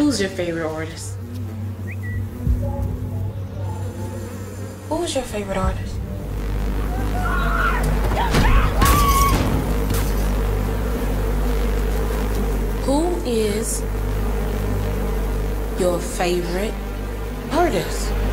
Who's your favorite artist? Who's your favorite artist? Who is your favorite artist?